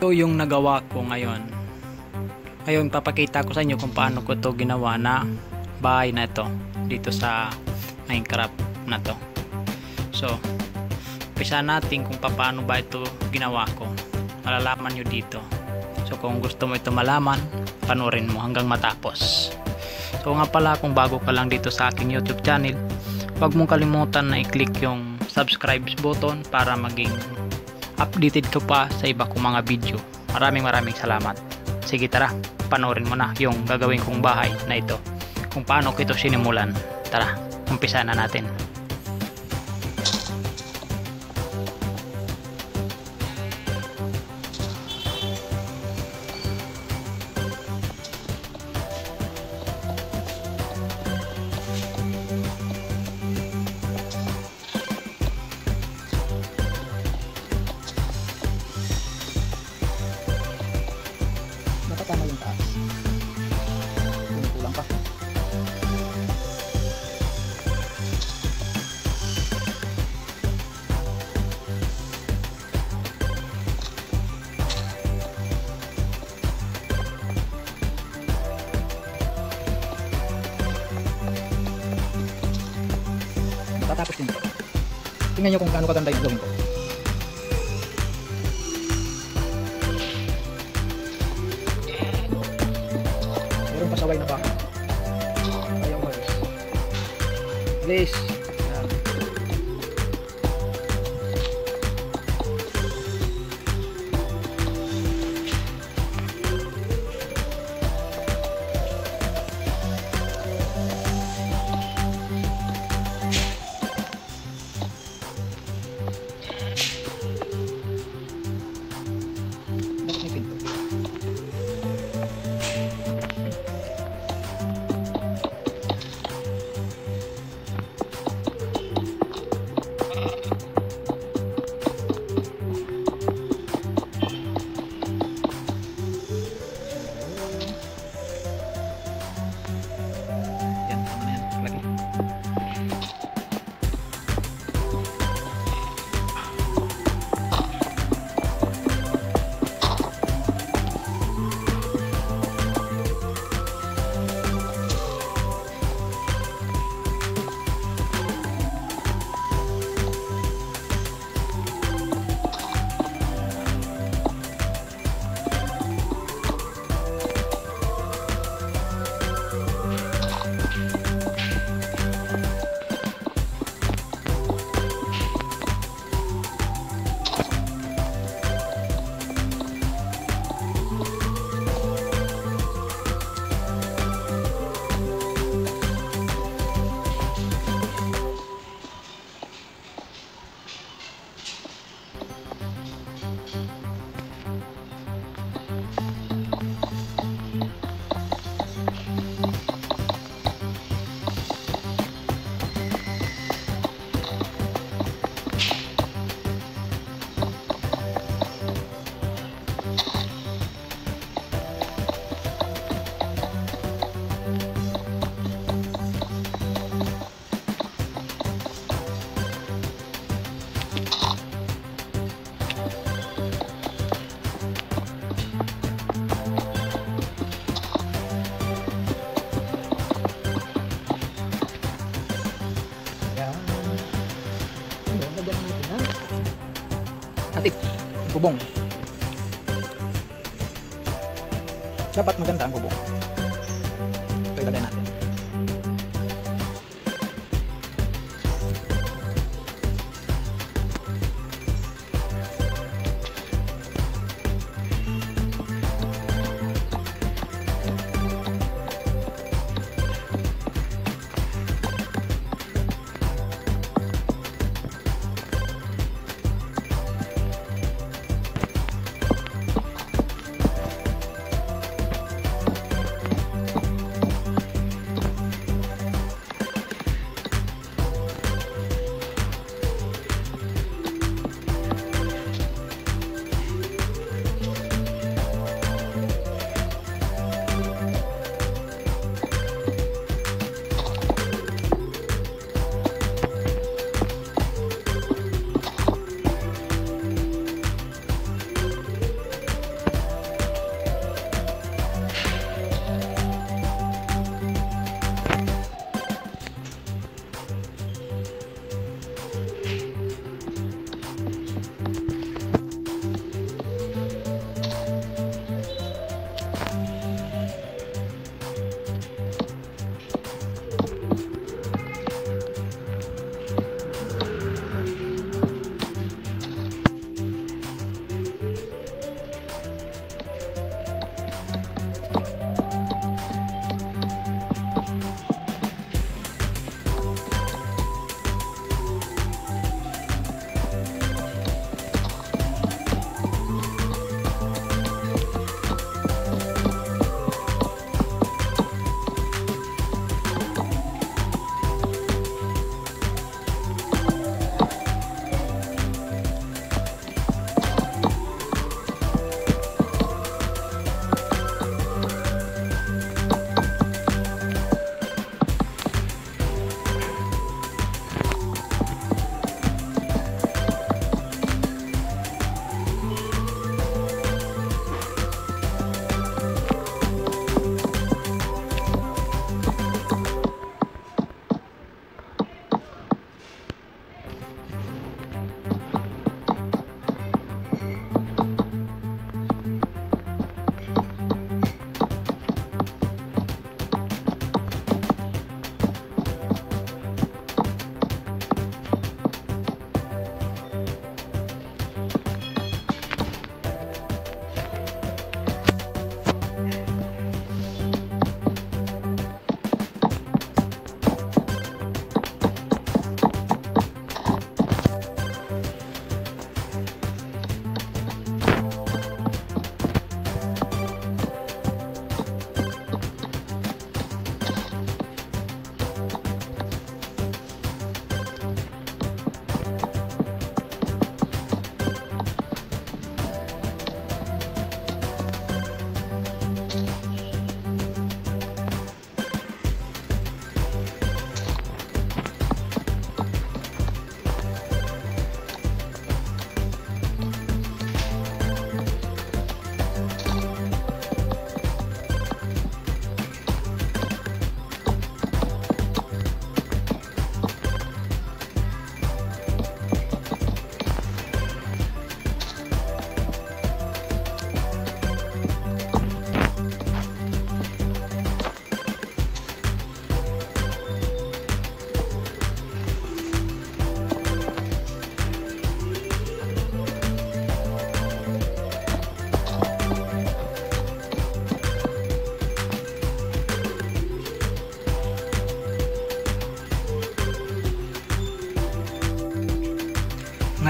Ito yung nagawa ko ngayon. Ngayon papakita ko sa inyo kung paano ko to ginawa na bahay na ito dito sa Minecraft na to. So, umpisa natin kung paano ba ito ginawa ko. Malalaman nyo dito. So, kung gusto mo ito malaman, panoorin mo hanggang matapos. So, nga pala kung bago ka lang dito sa aking YouTube channel, huwag mong kalimutan na i-click yung subscribe button para maging updated ka pa sa iba kong mga video. Maraming maraming salamat. Sige tara, panoorin mo na yung gagawin kong bahay na ito. Kung paano ko ito sinimulan. Tara, umpisa na natin. Tingnan nyo kung gaano kaganda yung gawin ko.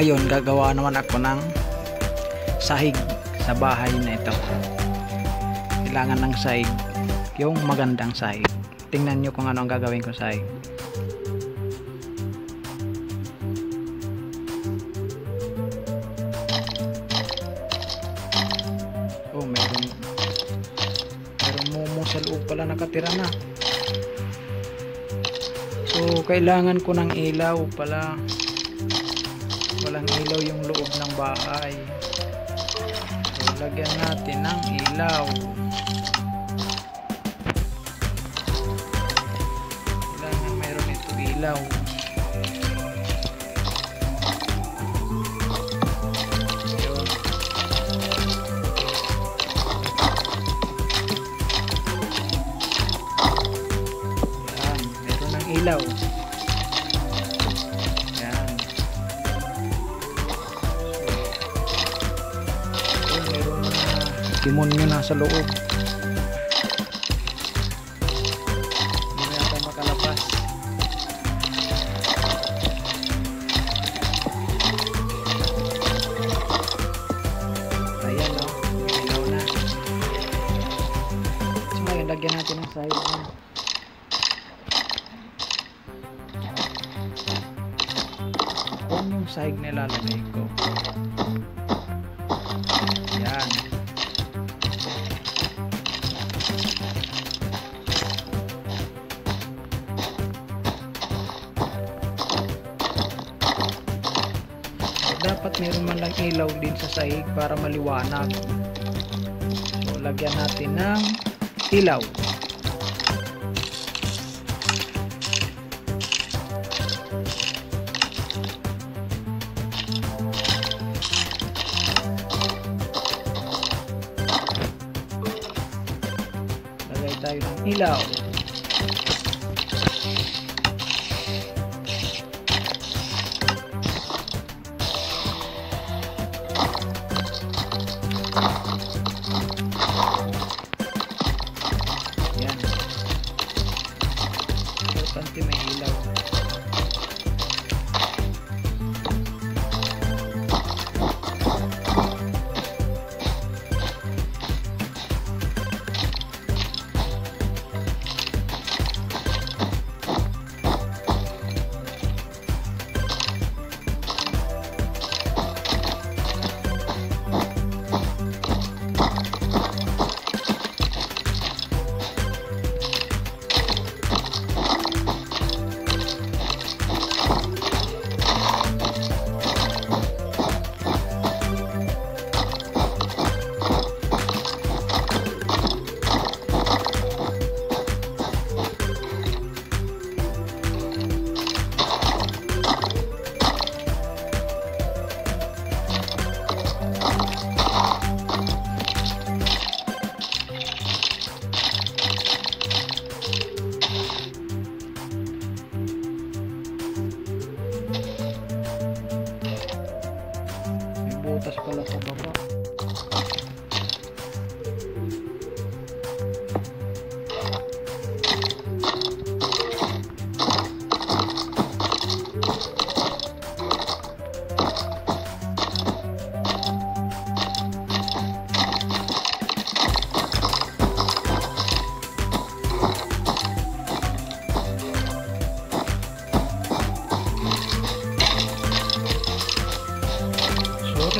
Ngayon gagawa naman ako ng sahig sa bahay na ito. Kailangan ng sahig yung magandang sahig. Tingnan nyo kung ano ang gagawin ko sahig. Oh meron. Meron momo sa loob pala nakatira na. So kailangan ko ng ilaw pala walang ilaw yung loob ng bahay. So lagyan natin ng ilaw. Kailangan mayroon ito ilaw. Meron ilaw demonyo nasa loob ilaw din sa sahig para maliwanag. So lagyan natin ng ilaw lagay tayo ng ilaw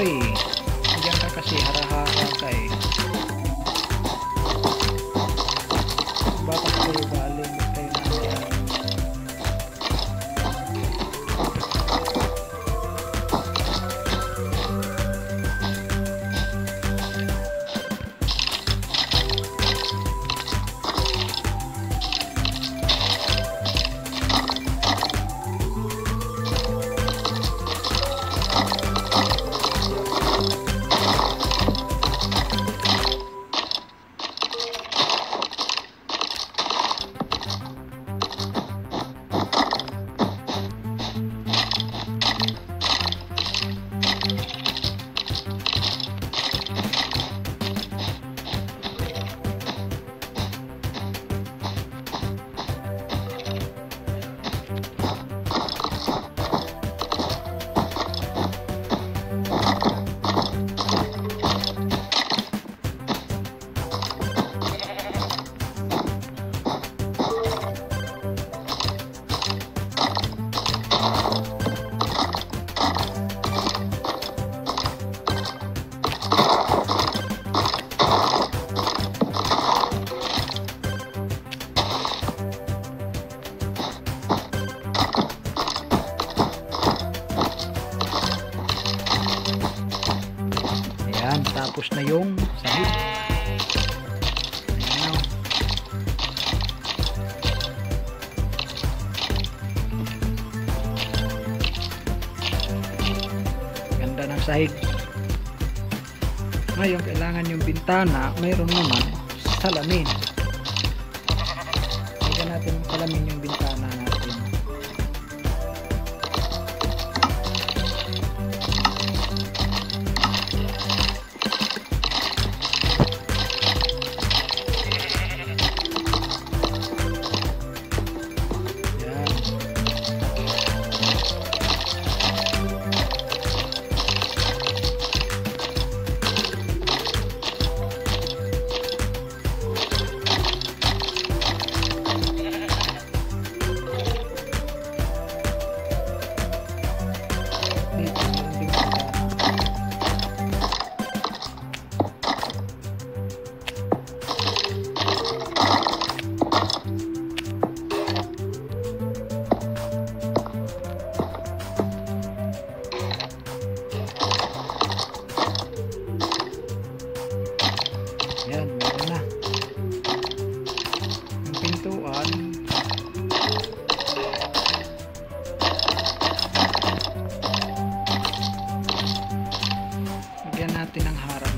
sorry Diyan ka kasi harahara eh kailangan yung bintana mayroon naman salamin. Hindi natin salamin yung bintana. natin ang harap.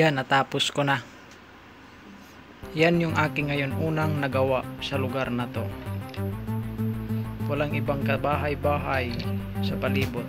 Yan, natapos ko na. Yan yung aking ngayon unang nagawa sa lugar na to. Walang ibang kabahay-bahay sa palibot.